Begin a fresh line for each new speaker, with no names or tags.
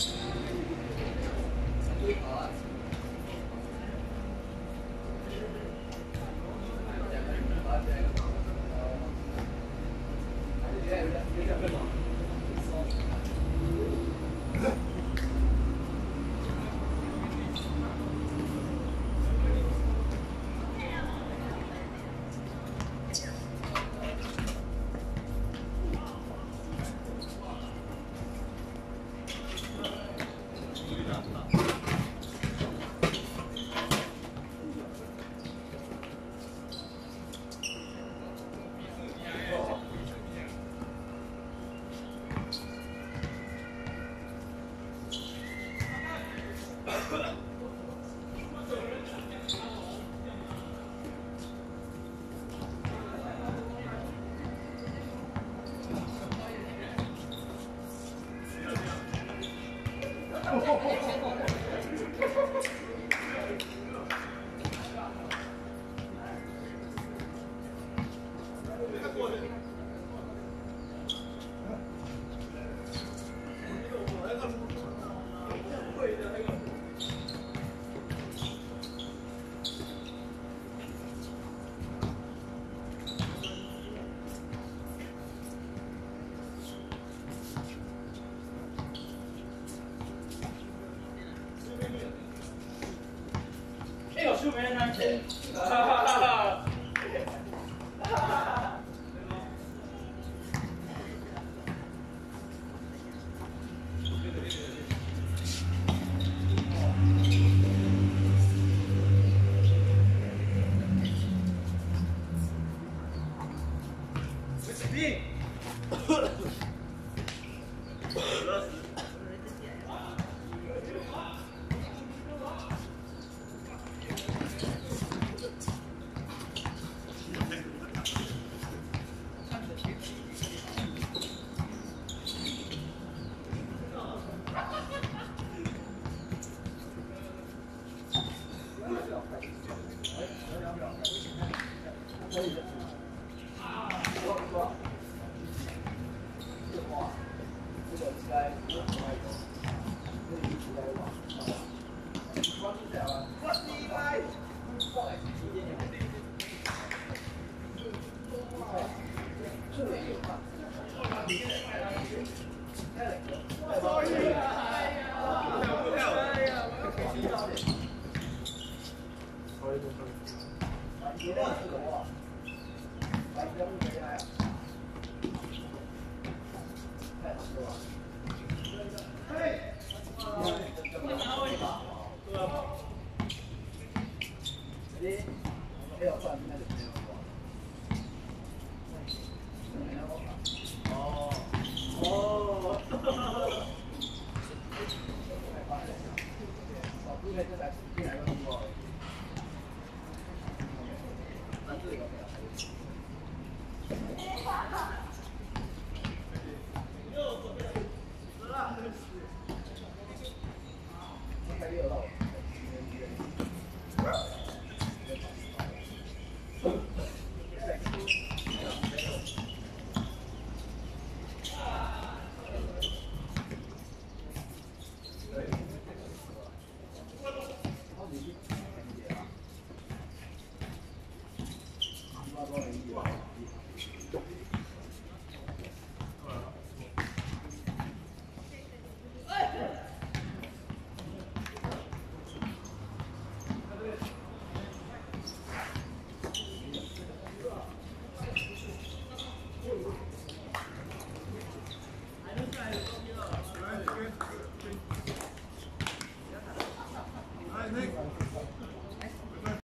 Thank you. 对对对。